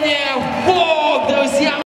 Friday.